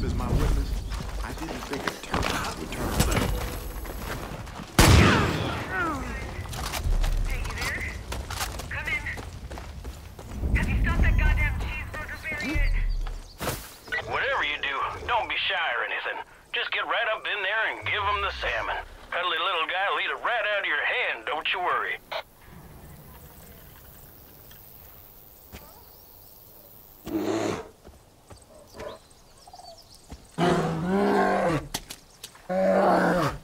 Philip is my witness, I didn't think a terrorist would turn left. shy or anything. Just get right up in there and give him the salmon. Cuddly little guy will eat a rat out of your hand, don't you worry. Jacob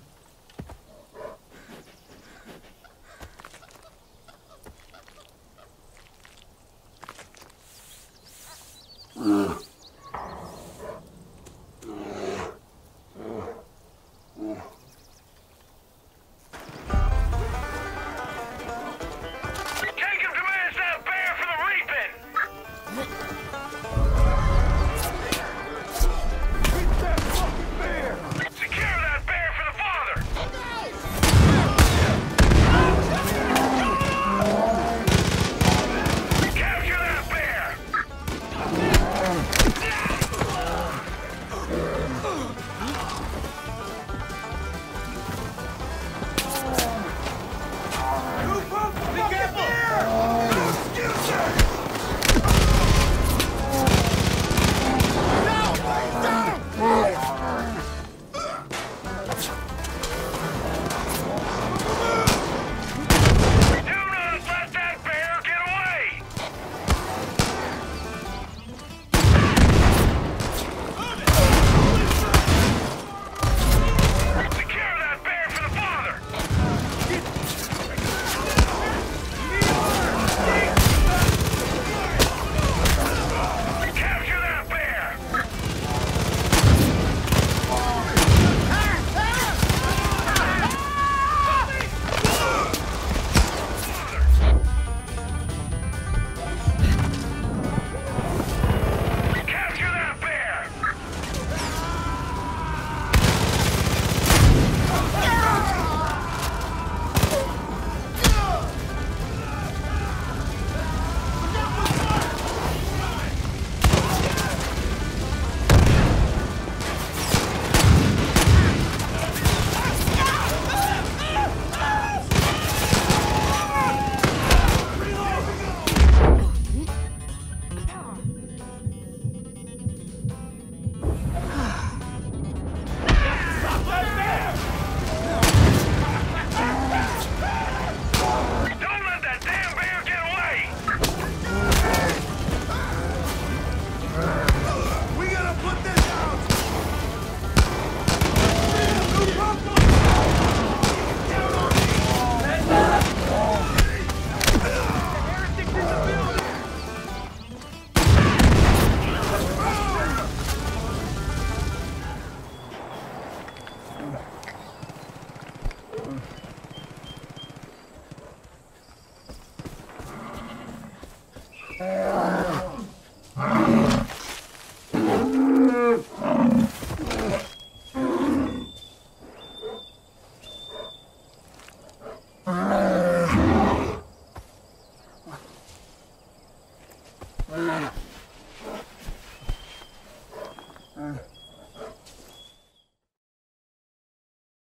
Mm-hmm.